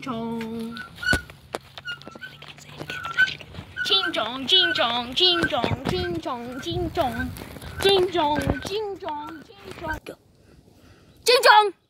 钟，金钟，金钟，金钟，金钟，金钟，金钟，金钟，金钟，金钟。